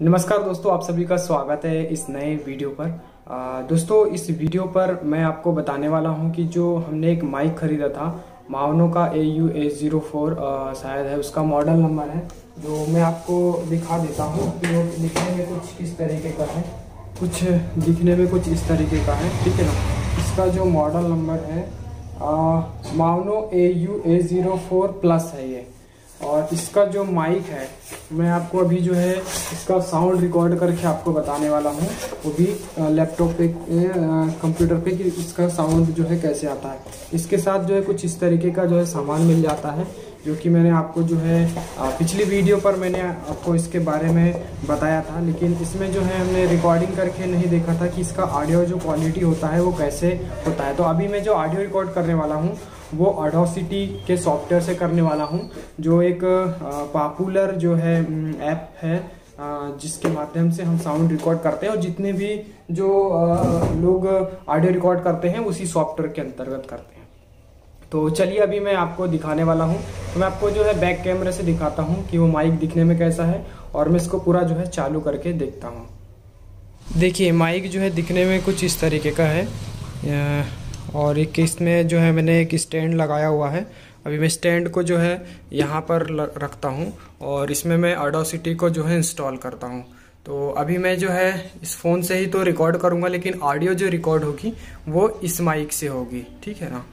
नमस्कार दोस्तों आप सभी का स्वागत है इस नए वीडियो पर। आ, दोस्तों इस वीडियो पर मैं आपको बताने वाला हूँ कि जो हमने एक माइक खरीदा था मावनो का A U A zero four शायद है उसका मॉडल नंबर है जो मैं आपको दिखा देता हूँ कि वो दिखने में कुछ इस तरीके का है। कुछ दिखने में कुछ इस तरीके का है ठीक है ना? इसका जो मॉडल नंबर है मावनो A U A zero four plus है ये। और इसका जो माइक है, मैं आपको अभी जो है इसका साउंड रिकॉर्ड करके आपको बताने वाला हूँ। वो भी लैपटॉप पे कंप्यूटर पे कि इसका साउंड जो है कैसे आता है। इसके साथ जो है कुछ इस तरीके का जो है सामान मिल जाता है, जो कि मैंने आपको जो है पिछली वीडियो पर मैंने आपको इसके बारे में बताया था। लेकिन इसमें जो है हमने रिकॉर्डिंग करके नहीं देखा था कि इसका ऑडियो जो क्वालिटी होता है वो कैसे होता है। तो अभी मैं जो ऑडियो रिकॉर्ड करने वाला हूँ वो अडोसिटी के सॉफ्टवेयर से करने वाला हूँ, जो एक पॉपुलर जो है ऐप है जिसके माध्यम से हम साउंड रिकॉर्ड करते हैं और जितने भी जो लोग ऑडियो रिकॉर्ड करते हैं, उसी सॉफ्टवेयर के अंतर्गत करते हैं। तो चलिए अभी मैं आपको दिखाने वाला हूँ। तो मैं आपको जो है बैक कैमरे से दिखाता हूँ कि वो माइक दिखने में कैसा है और मैं इसको पूरा जो है चालू करके देखता हूँ। देखिए माइक जो है दिखने में कुछ इस तरीके का है। और एक इसमें जो है मैंने एक स्टैंड लगाया हुआ है। अभी मैं स्टैंड को जो है यहाँ पर रखता हूँ और इसमें मैं अडोसिटी को जो है इंस्टॉल करता हूँ। तो अभी मैं जो है इस फ़ोन से ही तो रिकॉर्ड करूँगा, लेकिन ऑडियो जो रिकॉर्ड होगी, वो इस माइक से होगी। ठीक है ना?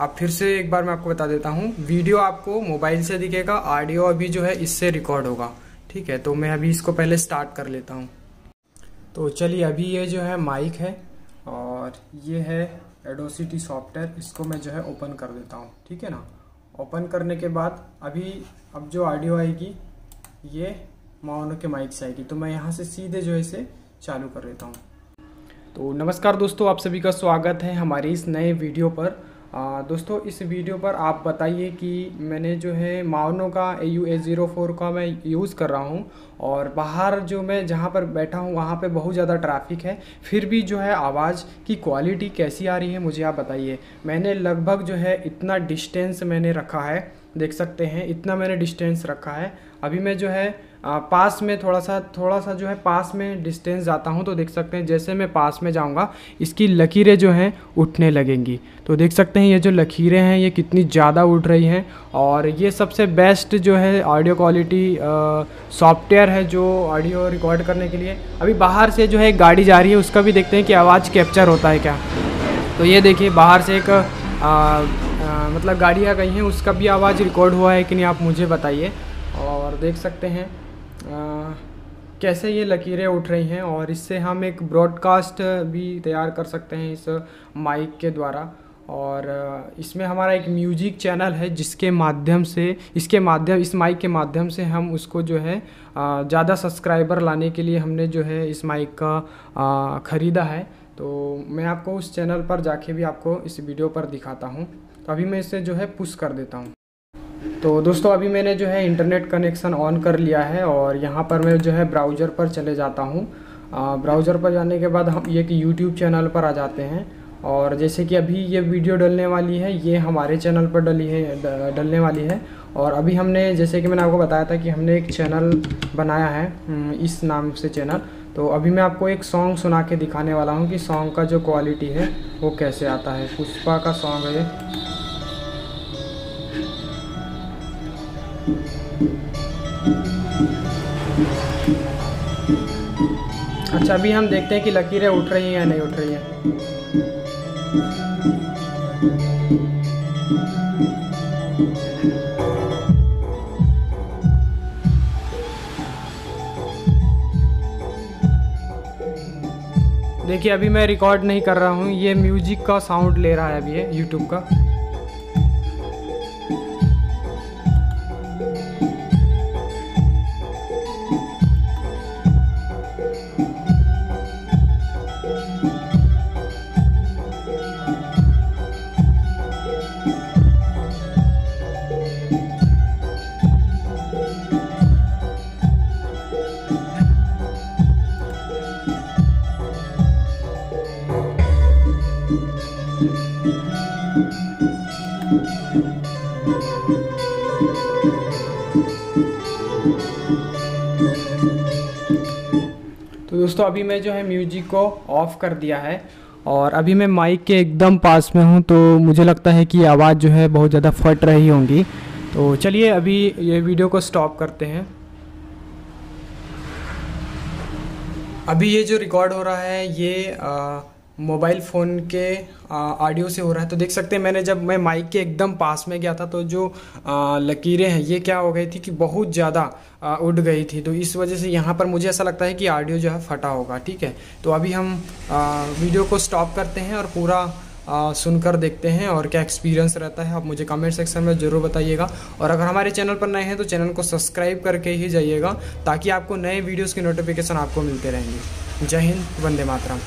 अब फिर से एक बार मैं आपको बता देता हूँ वीडियो आपको मोबाइल से दिखेगा ऑडियो अभी जो है इससे रिकॉर्ड होगा। ठीक है? तो मैं अभी इसको पहले स्टार्ट कर लेता हूँ। तो चलिए, अभी ये जो है माइक है और ये है एडोसिटी सॉफ्टवेयर इसको मैं जो है ओपन कर देता हूँ, ठीक है ना? ओपन करने के बाद, अभी, अब जो ऑडियो आएगी, ये माओनो के माइक से आएगी। तो मैं यहाँ से सीधे जो है इसे चालू कर देता हूँ। तो नमस्कार दोस्तों, आप सभी का स्वागत है हमारे इस नए वीडियो पर। दोस्तों, इस वीडियो पर आप बताइए कि मैंने जो है मावनो का A U A zero four का मैं यूज़ कर रहा हूँ और बाहर जो मैं जहाँ पर बैठा हूँ, वहाँ पे बहुत ज़्यादा ट्रैफ़िक है। फिर भी जो है आवाज़ की क्वालिटी कैसी आ रही है, मुझे आप बताइए। मैंने लगभग जो है इतना डिस्टेंस मैंने रखा है। देख सकते हैं। इतना मैंने डिस्टेंस रखा है। अभी मैं जो है आ, पास में थोड़ा सा थोड़ा सा जो है पास में डिस्टेंस जाता हूँ तो देख सकते हैं जैसे मैं पास में जाऊँगा इसकी लकीरें जो हैं उठने लगेंगी। तो देख सकते हैं ये जो लकीरें हैं ये कितनी ज़्यादा उठ रही हैं और ये सबसे बेस्ट जो है ऑडियो क्वालिटी सॉफ्टवेयर है जो ऑडियो रिकॉर्ड करने के लिए। अभी बाहर से जो है एक गाड़ी जा रही है उसका भी देखते हैं कि आवाज़ कैप्चर होता है क्या। तो ये देखिए बाहर से एक आ, आ, मतलब गाड़ियाँ गई हैं उसका भी आवाज़ रिकॉर्ड हुआ है कि नहीं आप मुझे बताइए। और देख सकते हैं आ, कैसे ये लकीरें उठ रही हैं और इससे हम एक ब्रॉडकास्ट भी तैयार कर सकते हैं इस माइक के द्वारा। और इसमें हमारा एक म्यूज़िक चैनल है जिसके माध्यम से इसके माध्यम इस माइक के माध्यम से हम उसको जो है ज़्यादा सब्सक्राइबर लाने के लिए हमने जो है इस माइक का ख़रीदा है। तो मैं आपको उस चैनल पर जाके भी आपको इस वीडियो पर दिखाता हूँ। तो अभी मैं इसे जो है पुश कर देता हूँ। तो दोस्तों, अभी मैंने जो है इंटरनेट कनेक्शन ऑन कर लिया है और यहाँ पर मैं जो है ब्राउज़र पर चले जाता हूँ। ब्राउज़र पर जाने के बाद हम एक यूट्यूब चैनल पर आ जाते हैं और जैसे कि अभी ये वीडियो डलने वाली है, ये हमारे चैनल पर डली है डलने वाली है और अभी हमने जैसे कि मैंने आपको बताया था कि हमने एक चैनल बनाया है इस नाम से चैनल तो अभी मैं आपको एक सॉन्ग सुना के दिखाने वाला हूँ कि सॉन्ग का जो क्वालिटी है वो कैसे आता है। पुष्पा का सॉन्ग है अच्छा अभी हम देखते हैं कि लकीरें उठ रही हैं या नहीं उठ रही हैं। देखिए, अभी मैं रिकॉर्ड नहीं कर रहा हूँ। ये म्यूज़िक का साउंड ले रहा है अभी ये यूट्यूब का। तो दोस्तों अभी मैं जो है म्यूज़िक को ऑफ़ कर दिया है और अभी मैं माइक के एकदम पास में हूँ तो मुझे लगता है कि आवाज़ जो है बहुत ज़्यादा फट रही होंगी। तो चलिए अभी ये वीडियो को स्टॉप करते हैं। अभी ये जो रिकॉर्ड हो रहा है ये आ, मोबाइल फ़ोन के ऑडियो से हो रहा है। तो देख सकते हैं मैंने जब मैं माइक के एकदम पास में गया था तो जो लकीरें हैं ये क्या हो गई थी कि बहुत ज़्यादा उड़ गई थी। तो इस वजह से यहाँ पर मुझे ऐसा लगता है कि ऑडियो जो है फटा होगा ठीक है? तो अभी हम वीडियो को स्टॉप करते हैं और पूरा आ, सुनकर देखते हैं और क्या एक्सपीरियंस रहता है। आप मुझे कमेंट सेक्शन में ज़रूर बताइएगा। और अगर हमारे चैनल पर नए हैं तो चैनल को सब्सक्राइब करके ही जाइएगा ताकि आपको नए वीडियोस की नोटिफिकेशन आपको मिलते रहेंगे। जय हिंद वंदे मातरम।